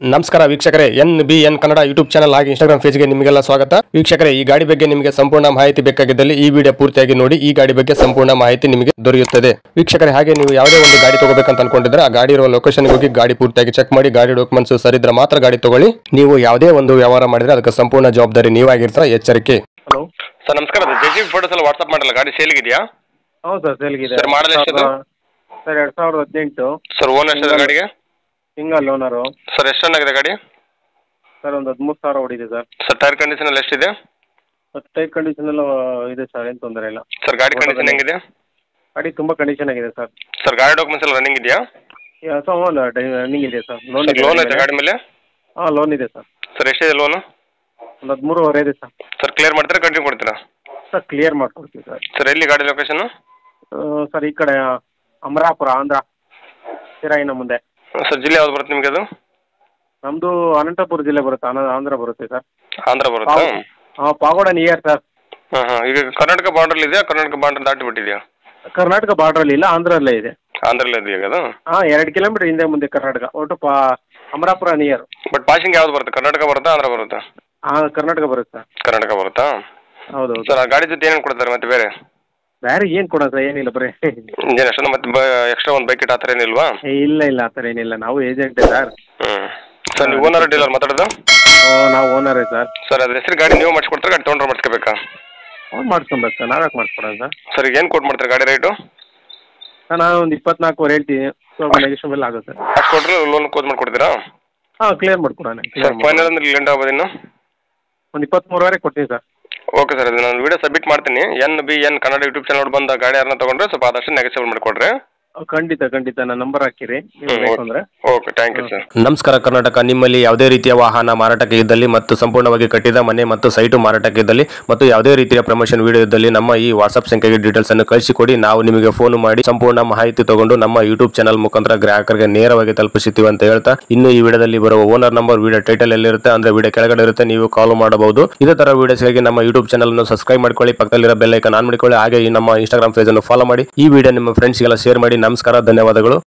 ನಮಸ್ಕಾರ ವೀಕ್ಷಕರೇ N B N Kannada YouTube channel ಹಾಗೆ ಇನ್ಸ್ಟಾಗ್ರಾಮ್ ಪೇಜ್ಗೆ ನಿಮಗೆಲ್ಲ ಸ್ವಾಗತ. ವೀಕ್ಷಕರೇ ಈ ಗಾಡಿ ಬಗ್ಗೆ ನಿಮಗೆ ಸಂಪೂರ್ಣ ಮಾಹಿತಿ ಬೇಕಾಗಿದ್ದಲ್ಲಿ ಈ ವಿಡಿಯೋ ಪೂರ್ತಿಯಾಗಿ ನೋಡಿ ಈ ಗಾಡಿ ಬಗ್ಗೆ ಸಂಪೂರ್ಣ ಮಾಹಿತಿ ನಿಮಗೆ ದೊರೆಯುತ್ತದೆ. ವೀಕ್ಷಕರೇ ಹಾಗೆ ನೀವು ಯಾವುದೇ ಒಂದು ಗಾಡಿ ತಗೋಬೇಕಂತ ಅನ್ಕೊಂಡಿದ್ರೆ ಆ ಗಾಡಿ ಇರುವ ಲೊಕೇಶನ್ ಹೋಗಿ ಗಾಡಿ ಪೂರ್ತಿಯಾಗಿ ಚೆಕ್ ಮಾಡಿ ಗಾಡಿ ಡಾಕ್ಯುಮೆಂಟ್ಸ್ ಸರಿದ್ರೆ ಮಾತ್ರ ಗಾಡಿ ತಗೊಳ್ಳಿ. ನೀವು ಯಾವುದೇ ಒಂದು ವ್ಯವಹಾರ ಮಾಡಿದ್ರೆ ಅದಕ್ಕೆ ಸಂಪೂರ್ಣ ಜವಾಬ್ದಾರಿ ನೀವಾಗಿರ್ತಾರೆ ಎಚ್ಚರಿಕೆ. ಹಲೋ ಸರ್ ನಮಸ್ಕಾರ ಫೋಟೋಸ್ ಎಲ್ಲ ವಾಟ್ಸ್ಆಪ್ ಮಾಡಲ್ಲ ಗಾಡಿ ಸೇಲ್ಗಿದೆಯಾ ಹೌದು ಸರ್ ಸೇಲ್ಗಿದೆ ಸರ್ ಮಾಡಲ್? ಸರ್ ಎರಡು ಸಾವಿರದ ಹದಿನೆಂಟು. ಸರ್ ಓನರ್ ಗಾಡಿಗೆ? ಸಿಂಗಲ್ ಓನರು ಸರ್ ಎಷ್ಟು ಆಗಿದೆ ಗಾಡಿ? ಸರ್ ಒಂದು ಹದಿಮೂರು ಸಾವಿರ ಹೊಡಿದೆ ಸರ್. ಸರ್ ಟೈರ್ ಕಂಡೀಷನ್ ಎಲ್ಲ ಎಷ್ಟಿದೆ? ಟೈರ್ ಕಂಡೀಷನ್ ಎಲ್ಲ ಇದೆ ಸರ್ ಏನು ತೊಂದರೆ ಇಲ್ಲ. ಸರ್ ಗಾಡಿ ಕಂಡೀಷನ್ ಹೆಂಗಿದೆ? ಗಾಡಿ ತುಂಬ ಕಂಡೀಷನ್ ಆಗಿದೆ ಸರ್. ಸರ್ ಗಾಡಿ ಡಾಕ್ಯುಮೆಂಟ್ಸ್ ಎಲ್ಲ ರನ್ನಿಂಗ್ ಇದೆಯಾ? ಸೊ ರನ್ನಿಂಗ್ ಇದೆ ಸರ್. ಲೋನ್ ಸರ್ ಲೋನ್ ಇದೆ ಗಾಡಿ ಮೇಲೆ. ಹಾಂ ಲೋನ್ ಇದೆ ಸರ್. ಸರ್ ಎಷ್ಟಿದೆ ಲೋನು ಒಂದು ಹದಿಮೂರುವರೆ ಇದೆ ಸರ್. ಸರ್ ಕ್ಲಿಯರ್ ಮಾಡ್ತೀರಾ ಕಂಟಿನ್ಯೂ ಕೊಡ್ತೀರಾ? ಸರ್ ಕ್ಲಿಯರ್ ಮಾಡ್ಕೊಡ್ತೀವಿ ಸರ್. ಸರ್ ಎಲ್ಲಿ ಗಾಡಿ ಲೊಕೇಶನ್ ಸರ್ ಈ ಕಡೆ ಅಮರಾಪುರ ಆಂಧ್ರ ಸಿರಾಯಿನ ಮುಂದೆ. ಸರ್ ಜಿಲ್ಲೆ ಯಾವ್ದು ಬರುತ್ತೆ ನಿಮಗೆ ಅದು? ನಮ್ದು ಅನಂತಪುರ ಜಿಲ್ಲೆ ಬರುತ್ತೆ ಆನ ಆಂಧ್ರ ಬರುತ್ತೆ ಸರ್. ಆಂಧ್ರ ಬರುತ್ತೆ? ಹಾಂ ಪಾಗೋಡ ನಿಯರ್ ಸರ್. ಹಾಂ ಹಾಂ ಈಗ ಕರ್ನಾಟಕ ಬಾರ್ಡರ್ ಇದೆ ಕರ್ನಾಟಕ ಬಾರ್ಡರ್ ದಾಟಿ ಬಿಟ್ಟಿದೆಯಾ? ಕರ್ನಾಟಕ ಬಾರ್ಡ್ರಲ್ಲಿ ಇಲ್ಲ ಆಂಧ್ರಲ್ಲೇ ಇದೆ. ಆಂಧ್ರಲ್ಲೇ ಇದೆ ಈಗ ಅದು? ಹಾಂ ಎರಡು ಕಿಲೋಮೀಟರ್ ಹಿಂದೆ ಮುಂದೆ ಕರ್ನಾಟಕ ಒಟ್ಟು ಪಾ ಅಮರಾಪುರ ನಿಯರ್ ಬಟ್ ಪಾಸಿಂಗ್ ಯಾವ್ದು ಬರುತ್ತೆ? ಕರ್ನಾಟಕ ಬರುತ್ತಾ ಆಂಧ್ರ ಬರುತ್ತಾ? ಹಾಂ ಕರ್ನಾಟಕ ಬರುತ್ತೆ ಕರ್ನಾಟಕ ಬರುತ್ತಾ? ಹೌದು ಹೌದು ಸರ್ ಆ ಗಾಡಿ ಜೊತೆ ಏನೇನು ಕೊಡ್ತಾರೆ ಮತ್ತೆ ಬೇರೆ? ಬೇರೆ ಏನ್ ಕೊಡೋಣ ಸರ್? ಏನಿಲ್ಲ ಬರೀ. ಇಂಜನ್ ಮತ್ತೆ ಎಕ್ಸ್ಟ್ರಾ ಒಂದು ಬೈಕ್ ಆತರ ಆ ಥರ ಏನಿಲ್ವಾ ಇಲ್ಲ ಇಲ್ಲ ಆತರ ಥರ ಏನಿಲ್ಲ. ನಾವು ಏಜೆಂಟ್ ಸರ್. ಹ್ಞೂ ಸರ್ ನೀವು ಓನರ್ ಡೀಲರ್ ಮಾತಾಡೋದು? ನಾವು ಓನರೇ ಸರ್. ಸರ್ ಅದ್ರ ಹೆಸರು ಗಾಡಿ ನೀವು ಮಾಡಿಸ್ಕೊಡ್ತಾರೆ ಗಾಡಿ ತೊಗೊಂಡ್ರೆ ಮಾಡಿಸ್ಕೋಬೇಕಾ? ಅವ್ನು ಮಾಡಿಸ್ಕೊಬೇಕು ಸರ್ ನಾವ್ಯಾಕೆ ಮಾಡಿಸ್ಕೊಡೋಣ ಸರ್? ಸರ್ ಈಗ ಏನು ಕೊಟ್ಟು ಮಾಡ್ತಾರೆ ಗಾಡಿ ರೇಟು ಸರ್ ನಾನು ಒಂದು ಇಪ್ಪತ್ನಾಲ್ಕುವರೆ ಹೇಳ್ತೀನಿ. ಸ್ವಲ್ಪ ನೆಗೆಷಬಲ್ ಆಗುತ್ತೆ ಅಷ್ಟು ಕೊಟ್ಟರೆ ಲೋನ್ ಕ್ಲೋಸ್ ಮಾಡಿಕೊಡ್ತೀರಾ? ಹಾಂ ಕ್ಲಿಯರ್ ಮಾಡ್ಕೊಡೋಣ ಸರ್ ಫೈನಲ್ ಅಂದ್ರೆ ಲೆಂಡ್ ಆಗೋದಿನ್ನು ಇನ್ನು? ಒಂದು ಇಪ್ಪತ್ತ್ಮೂರುವರೆ ಕೊಡ್ತೀನಿ ಸರ್. ಓಕೆ ಸರ್ ಅದು ನಾನು ವಿಡಿಯೋ ಸಬ್ಮಿಟ್ ಮಾಡ್ತೀನಿ N B N Kannada YouTube channel ಬಂದ ಗಾಡಿ ಯಾರನ್ನ ತೊಗೊಂಡ್ರೆ ಸ್ವಲ್ಪ ಆದಷ್ಟು ನೆಗೆಸಬಲ್ ಮಾಡಿಕೊಡ್ರಿ. ಖಂಡಿತ ಖಂಡಿತ. ನನ್ನ ನಂಬರ್ ಹಾಕಿರಿ. ನೀವು ಬೇಕು ಅಂದರೆ. ಓಕೆ ಥ್ಯಾಂಕ್ ಯು ಸರ್ ನಮಸ್ಕಾರ ಕರ್ನಾಟಕ. ನಿಮ್ಮಲ್ಲಿ ಯಾವುದೇ ರೀತಿಯ ವಾಹನ ಮಾರಾಟಕ್ಕೆ ಇದ್ದಲ್ಲಿ ಮತ್ತು ಸಂಪೂರ್ಣವಾಗಿ ಕಟ್ಟಿದ ಮನೆ ಮತ್ತು ಸೈಟು ಮಾರಾಟಕ್ಕೆ ಇದ್ದಲ್ಲಿ ಮತ್ತು ಯಾವುದೇ ರೀತಿಯ ಪ್ರಮೋಷನ್ ವಿಡಿಯೋ ಇದ್ದಲ್ಲಿ ನಮ್ಮ ಈ ವಾಟ್ಸ್ಆಪ್ ಸಂಖ್ಯೆಗೆ ಡೀಟೇಲ್ಸ್ ಅನ್ನು ಕಳಿಸಿಕೊಡಿ. ನಾವು ನಿಮಗೆ ಫೋನ್ ಮಾಡಿ ಸಂಪೂರ್ಣ ಮಾಹಿತಿ ತಗೊಂಡು ನಮ್ಮ ಯೂಟ್ಯೂಬ್ ಚಾನಲ್ ಮುಖಾಂತರ ಗ್ರಾಹಕರಿಗೆ ನೇರವಾಗಿ ತಲುಪಿಸುತ್ತೀವಿ ಅಂತ ಹೇಳ್ತಾ ಇನ್ನು ಈ ವಿಡಿಯೋದಲ್ಲಿ ಬರುವ ಓನರ್ ನಂಬರ್ ವಿಡಿಯೋ ಟೈಟಲ್ ಎಲ್ಲಿರುತ್ತೆ ಅಂದ್ರೆ ವಿಡಿಯೋ ಕೆಳಗಡೆ ಇರುತ್ತೆ ನೀವು ಕಾಲ್ ಮಾಡಬಹುದು. ಇದೇ ತರ ವಿಡಿಯೋಸ್ಗಾಗಿ ನಮ್ಮ ಯೂಟ್ಯೂಬ್ ಚಾನಲ್ ಅನ್ನು ಸಬ್ಸ್ಕ್ರೈಬ್ ಮಾಡ್ಕೊಳ್ಳಿ ಪಕ್ಕದಲ್ಲಿರೋ ಬೆಲ್ ಐಕನ್ ಆನ್ ಮಾಡಿಕೊಳ್ಳಿ. ಹಾಗೆ ಈ ನಮ್ಮ ಇನ್ಸ್ಟಾಗ್ರಾಮ್ ಪೇಜ್ ಅನ್ನು ಫಾಲೋ ಮಾಡಿ. ಈ ವಿಡಿಯೋ ನಿಮ್ಮ ಫ್ರೆಂಡ್ಸ್ಗೆಲ್ಲ ಶೇರ್ ಮಾಡಿ ನಮಸ್ಕಾರ ಧನ್ಯವಾದಗಳು.